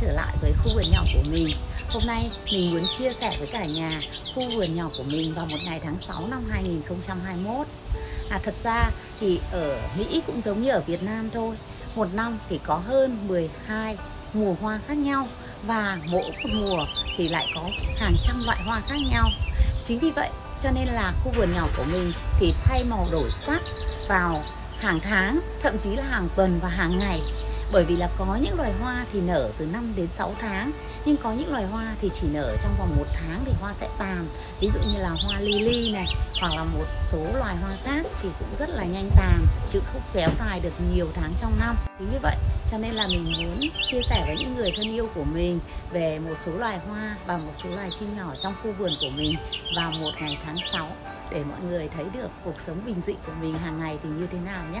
trở lại với khu vườn nhỏ của mình. Hôm nay mình muốn chia sẻ với cả nhà khu vườn nhỏ của mình vào một ngày tháng 6 năm 2021 À thật ra thì ở Mỹ cũng giống như ở Việt Nam thôi. Một năm thì có hơn 12 mùa hoa khác nhau Và mỗi một mùa thì lại có hàng trăm loại hoa khác nhau. Chính vì vậy cho nên là khu vườn nhỏ của mình thì thay màu đổi sắc vào hàng tháng, thậm chí là hàng tuần và hàng ngày bởi vì là có những loài hoa thì nở từ 5 đến 6 tháng, nhưng có những loài hoa thì chỉ nở trong vòng một tháng thì hoa sẽ tàn. Ví dụ như là hoa lily này, hoặc là một số loài hoa khác thì cũng rất là nhanh tàn, chứ không kéo dài được nhiều tháng trong năm. Chính vì vậy, cho nên là mình muốn chia sẻ với những người thân yêu của mình về một số loài hoa và một số loài chim nhỏ trong khu vườn của mình vào một ngày tháng 6 để mọi người thấy được cuộc sống bình dị của mình hàng ngày thì như thế nào nhé.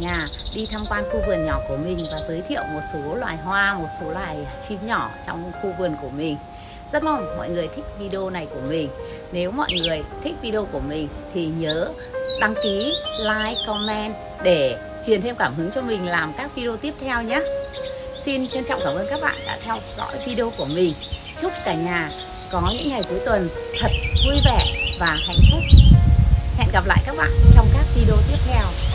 nhà đi tham quan khu vườn nhỏ của mình và giới thiệu một số loài hoa, một số loài chim nhỏ trong khu vườn của mình. Rất mong mọi người thích video này của mình. Nếu mọi người thích video của mình thì nhớ đăng ký, like, comment để truyền thêm cảm hứng cho mình làm các video tiếp theo nhé. Xin trân trọng cảm ơn các bạn đã theo dõi video của mình. Chúc cả nhà có những ngày cuối tuần thật vui vẻ và hạnh phúc. Hẹn gặp lại các bạn trong các video tiếp theo.